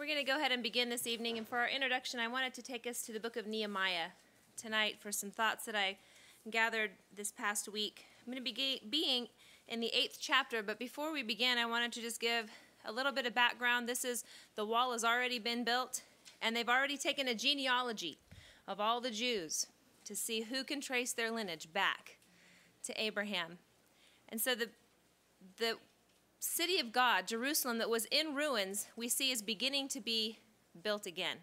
We're going to go ahead and begin this evening. And for our introduction, I wanted to take us to the book of Nehemiah tonight for some thoughts that I gathered this past week. I'm going to be being in the eighth chapter, but before we begin, I wanted to just give a little bit of background. This is the wall has already been built, and they've already taken a genealogy of all the Jews to see who can trace their lineage back to Abraham. And so the the city of God, Jerusalem, that was in ruins, we see is beginning to be built again.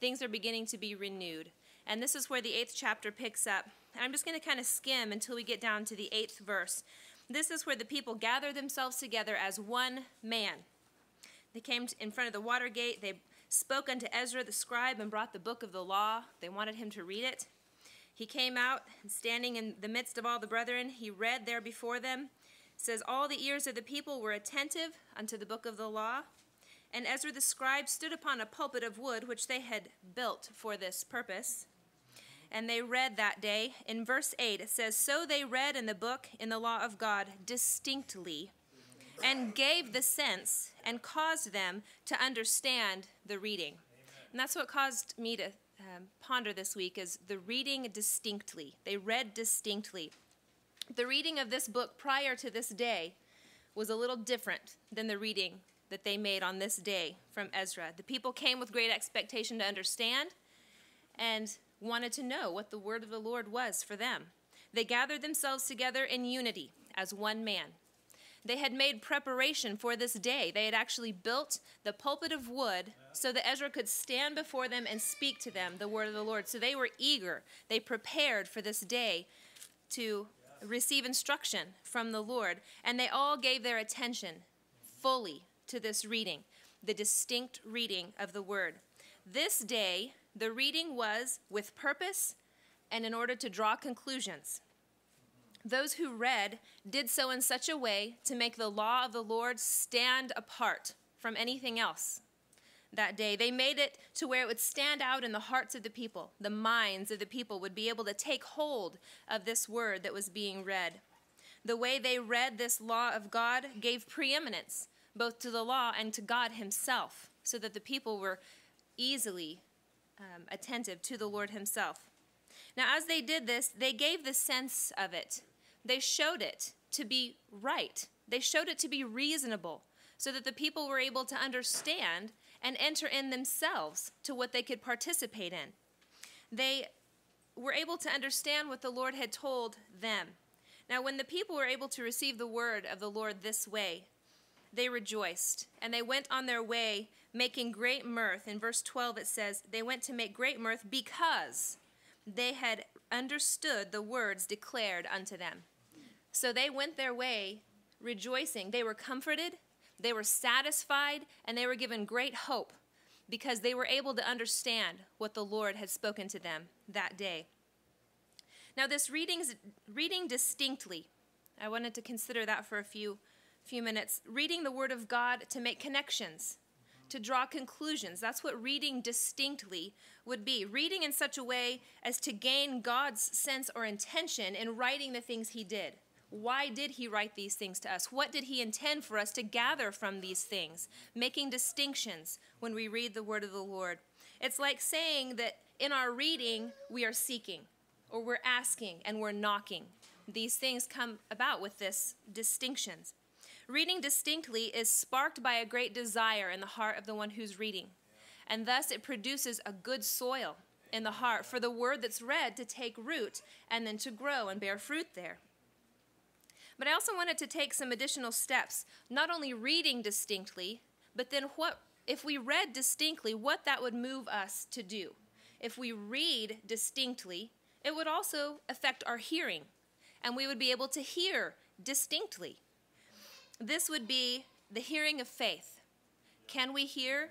Things are beginning to be renewed. And this is where the eighth chapter picks up. I'm just going to kind of skim until we get down to the eighth verse. This is where the people gather themselves together as one man. They came in front of the water gate. They spoke unto Ezra the scribe and brought the book of the law. They wanted him to read it. He came out, and standing in the midst of all the brethren, he read there before them says, All the ears of the people were attentive unto the book of the law. And Ezra the scribe stood upon a pulpit of wood which they had built for this purpose. And they read that day. In verse 8, it says, So they read in the book, in the law of God, distinctly, and gave the sense and caused them to understand the reading. And that's what caused me to um, ponder this week is the reading distinctly. They read distinctly. The reading of this book prior to this day was a little different than the reading that they made on this day from Ezra. The people came with great expectation to understand and wanted to know what the word of the Lord was for them. They gathered themselves together in unity as one man. They had made preparation for this day. They had actually built the pulpit of wood so that Ezra could stand before them and speak to them the word of the Lord. So they were eager. They prepared for this day to receive instruction from the Lord, and they all gave their attention fully to this reading, the distinct reading of the Word. This day, the reading was with purpose and in order to draw conclusions. Those who read did so in such a way to make the law of the Lord stand apart from anything else that day. They made it to where it would stand out in the hearts of the people. The minds of the people would be able to take hold of this word that was being read. The way they read this law of God gave preeminence both to the law and to God Himself, so that the people were easily um, attentive to the Lord Himself. Now, as they did this, they gave the sense of it. They showed it to be right. They showed it to be reasonable, so that the people were able to understand and enter in themselves to what they could participate in. They were able to understand what the Lord had told them. Now, when the people were able to receive the word of the Lord this way, they rejoiced, and they went on their way making great mirth. In verse 12, it says, They went to make great mirth because they had understood the words declared unto them. So they went their way rejoicing. They were comforted, they were satisfied and they were given great hope because they were able to understand what the Lord had spoken to them that day. Now, this reading's, reading distinctly, I wanted to consider that for a few, few minutes. Reading the Word of God to make connections, to draw conclusions. That's what reading distinctly would be. Reading in such a way as to gain God's sense or intention in writing the things He did. Why did he write these things to us? What did he intend for us to gather from these things? Making distinctions when we read the word of the Lord. It's like saying that in our reading, we are seeking, or we're asking, and we're knocking. These things come about with this distinctions. Reading distinctly is sparked by a great desire in the heart of the one who's reading, and thus it produces a good soil in the heart for the word that's read to take root and then to grow and bear fruit there. But I also wanted to take some additional steps, not only reading distinctly, but then what if we read distinctly, what that would move us to do. If we read distinctly, it would also affect our hearing, and we would be able to hear distinctly. This would be the hearing of faith. Can we hear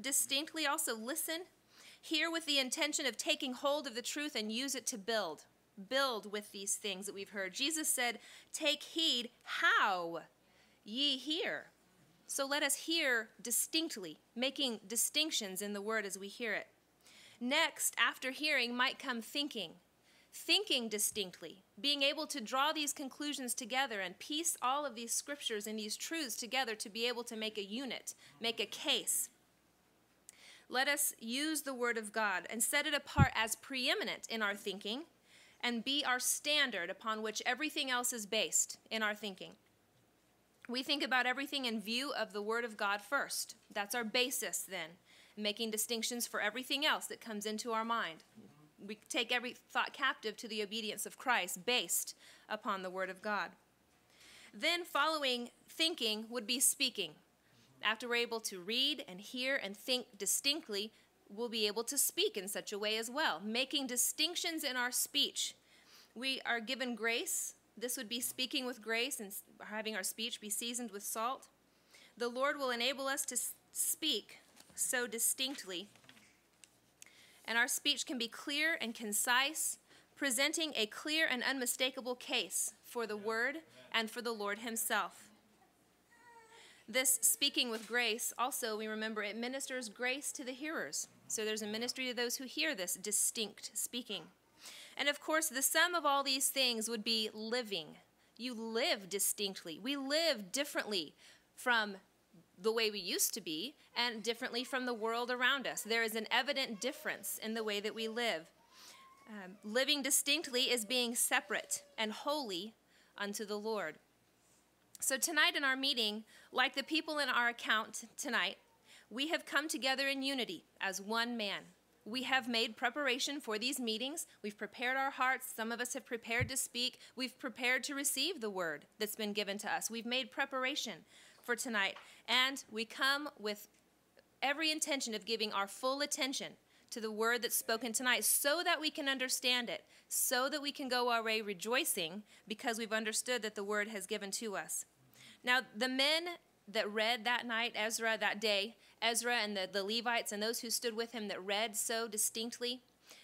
distinctly? Also, listen. Hear with the intention of taking hold of the truth and use it to build build with these things that we've heard. Jesus said, Take heed how ye hear. So let us hear distinctly, making distinctions in the word as we hear it. Next, after hearing, might come thinking. Thinking distinctly, being able to draw these conclusions together and piece all of these scriptures and these truths together to be able to make a unit, make a case. Let us use the Word of God and set it apart as preeminent in our thinking and be our standard upon which everything else is based in our thinking. We think about everything in view of the Word of God first. That's our basis then, making distinctions for everything else that comes into our mind. We take every thought captive to the obedience of Christ based upon the Word of God. Then, following thinking would be speaking. After we're able to read and hear and think distinctly, we'll be able to speak in such a way as well, making distinctions in our speech. We are given grace. This would be speaking with grace and having our speech be seasoned with salt. The Lord will enable us to speak so distinctly. And our speech can be clear and concise, presenting a clear and unmistakable case for the Word and for the Lord Himself. This speaking with grace, also, we remember it ministers grace to the hearers. So there's a ministry to those who hear this distinct speaking. And of course, the sum of all these things would be living. You live distinctly. We live differently from the way we used to be and differently from the world around us. There is an evident difference in the way that we live. Um, living distinctly is being separate and holy unto the Lord. So, tonight in our meeting, like the people in our account tonight, we have come together in unity as one man. We have made preparation for these meetings. We've prepared our hearts. Some of us have prepared to speak. We've prepared to receive the word that's been given to us. We've made preparation for tonight. And we come with every intention of giving our full attention to the word that's spoken tonight so that we can understand it, so that we can go our way rejoicing because we've understood that the word has given to us. Now, the men that read that night, Ezra, that day, Ezra and the, the Levites and those who stood with him that read so distinctly,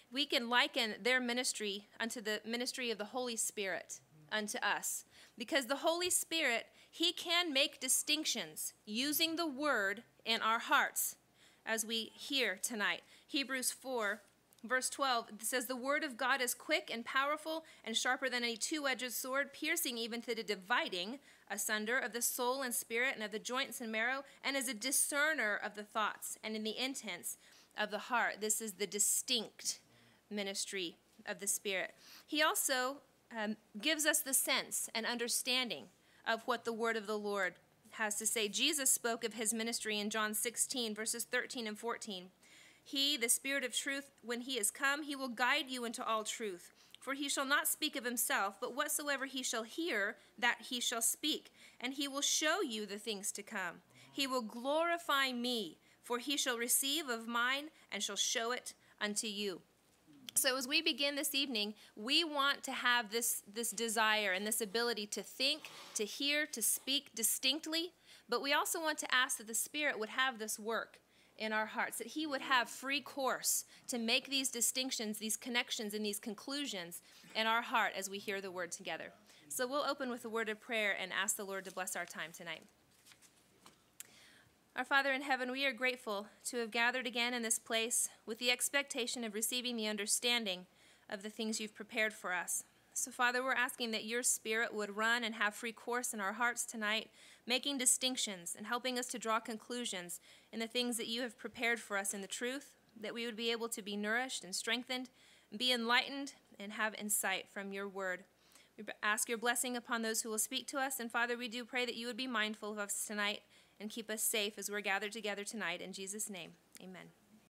we can liken their ministry unto the ministry of the Holy Spirit unto us. Because the Holy Spirit, He can make distinctions using the Word in our hearts as we hear tonight. Hebrews 4, verse 12 says, The Word of God is quick and powerful and sharper than any two edged sword, piercing even to the dividing asunder of the soul and spirit and of the joints and marrow, and is a discerner of the thoughts and in the intents of the heart. This is the distinct ministry of the Spirit. He also um, gives us the sense and understanding of what the word of the Lord has to say. Jesus spoke of his ministry in John 16, verses 13 and 14. He, the Spirit of truth, when he is come, he will guide you into all truth. For he shall not speak of himself, but whatsoever he shall hear, that he shall speak. And he will show you the things to come. He will glorify me, for he shall receive of mine and shall show it unto you. So as we begin this evening, we want to have this, this desire and this ability to think, to hear, to speak distinctly, but we also want to ask that the Spirit would have this work in our hearts, that He would have free course to make these distinctions, these connections, and these conclusions in our heart as we hear the word together. So we'll open with a word of prayer and ask the Lord to bless our time tonight. Our Father in heaven, we are grateful to have gathered again in this place with the expectation of receiving the understanding of the things you've prepared for us. So, Father, we're asking that your Spirit would run and have free course in our hearts tonight, making distinctions and helping us to draw conclusions in the things that you have prepared for us in the truth, that we would be able to be nourished and strengthened, be enlightened, and have insight from your word. We ask your blessing upon those who will speak to us, and Father, we do pray that you would be mindful of us tonight and keep us safe as we're gathered together tonight. In Jesus' name, amen.